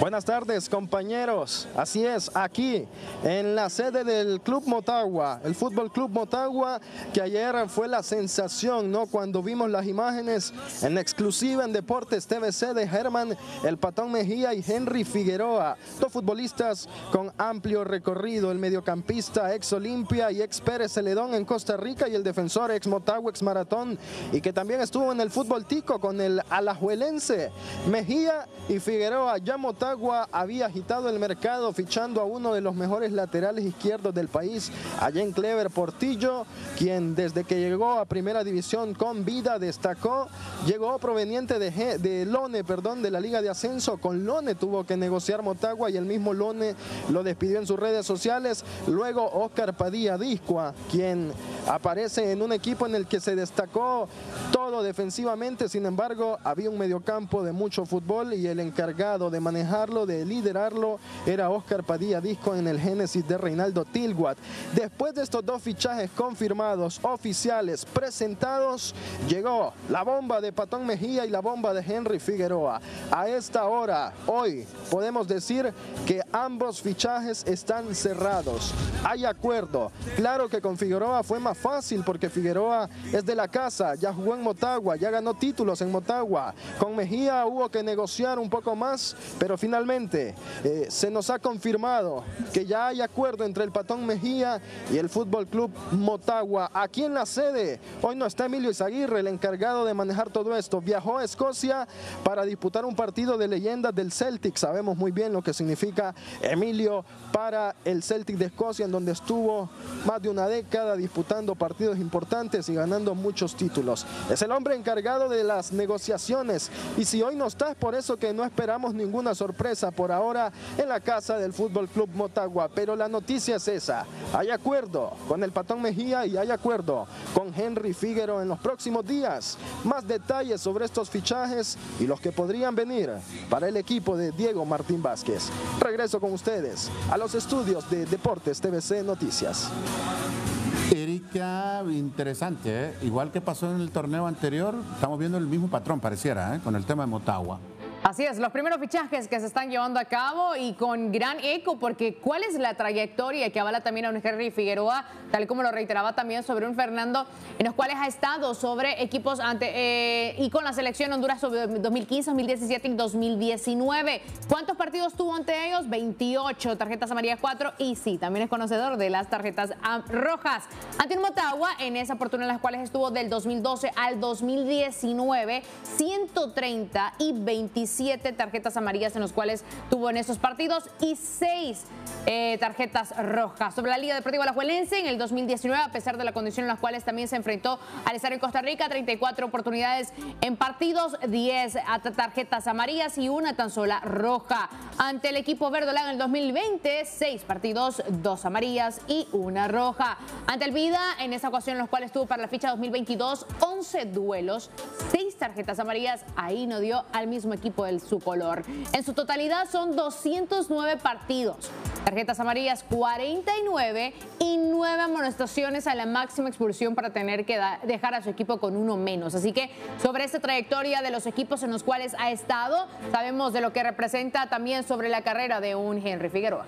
Buenas tardes compañeros, así es, aquí en la sede del Club Motagua, el Fútbol Club Motagua, que ayer fue la sensación, ¿no? Cuando vimos las imágenes en exclusiva en Deportes TVC de Germán El Patón Mejía y Henry Figueroa, dos futbolistas con amplio recorrido, el mediocampista ex Olimpia y ex Pérez Celedón en Costa Rica y el defensor ex Motagua, ex Maratón, y que también estuvo en el fútbol tico con el alajuelense Mejía y Figueroa, ya Motagua había agitado el mercado fichando a uno de los mejores laterales izquierdos del país, allá en Clever Portillo, quien desde que llegó a Primera División con vida destacó, llegó proveniente de, de Lone, perdón, de la Liga de Ascenso, con Lone tuvo que negociar Motagua y el mismo Lone lo despidió en sus redes sociales, luego Oscar Padilla Discua, quien aparece en un equipo en el que se destacó todo defensivamente, sin embargo había un mediocampo de mucho fútbol y el encargado de manejar de liderarlo, era Oscar Padilla Disco en el Génesis de Reinaldo Tilguat. Después de estos dos fichajes confirmados, oficiales, presentados, llegó la bomba de Patón Mejía y la bomba de Henry Figueroa. A esta hora, hoy, podemos decir que ambos fichajes están cerrados. Hay acuerdo. Claro que con Figueroa fue más fácil porque Figueroa es de la casa, ya jugó en Motagua, ya ganó títulos en Motagua. Con Mejía hubo que negociar un poco más, pero finalmente eh, se nos ha confirmado que ya hay acuerdo entre el Patón Mejía y el Fútbol Club Motagua. Aquí en la sede, hoy no está Emilio Izaguirre, el encargado de manejar todo esto. Viajó a Escocia para disputar un partido de leyendas del Celtic. Sabemos muy bien lo que significa Emilio para el Celtic de Escocia, en donde estuvo más de una década disputando partidos importantes y ganando muchos títulos. Es el hombre encargado de las negociaciones y si hoy no está es por eso que no esperamos ninguna sorpresa por ahora en la casa del Fútbol Club Motagua, pero la noticia es esa. Hay acuerdo con el Patón Mejía y hay acuerdo con Henry Figueroa en los próximos días. Más detalles sobre estos fichajes y los que podrían venir para el equipo de Diego Martín Vázquez. Regreso con ustedes a los estudios de Deportes TVC Noticias. Erika, interesante, ¿eh? igual que pasó en el torneo anterior, estamos viendo el mismo patrón, pareciera, ¿eh? con el tema de Motagua. Así es, los primeros fichajes que se están llevando a cabo y con gran eco, porque ¿cuál es la trayectoria que avala también a un Henry Figueroa, tal como lo reiteraba también sobre un Fernando, en los cuales ha estado sobre equipos ante eh, y con la selección Honduras sobre 2015, 2017 y 2019? ¿Cuántos partidos tuvo ante ellos? 28, tarjetas amarillas 4 y sí, también es conocedor de las tarjetas rojas. Ante un Motagua, en esa oportunidad en las cuales estuvo del 2012 al 2019, 130 y 25 siete tarjetas amarillas en los cuales tuvo en esos partidos y seis eh, tarjetas rojas. Sobre la Liga Deportiva Alajuelense en el 2019, a pesar de la condición en las cuales también se enfrentó al estar en Costa Rica, 34 oportunidades en partidos, 10 tarjetas amarillas y una tan sola roja. Ante el equipo verdolaga en el 2020, seis partidos, dos amarillas y una roja. Ante el Vida, en esa ocasión en los cuales tuvo para la ficha 2022, 11 duelos, seis tarjetas amarillas, ahí no dio al mismo equipo su. En su totalidad son 209 partidos. Tarjetas amarillas 49 y 9 amonestaciones a la máxima expulsión para tener que dejar a su equipo con uno menos. Así que sobre esta trayectoria de los equipos en los cuales ha estado, sabemos de lo que representa también sobre la carrera de un Henry Figueroa.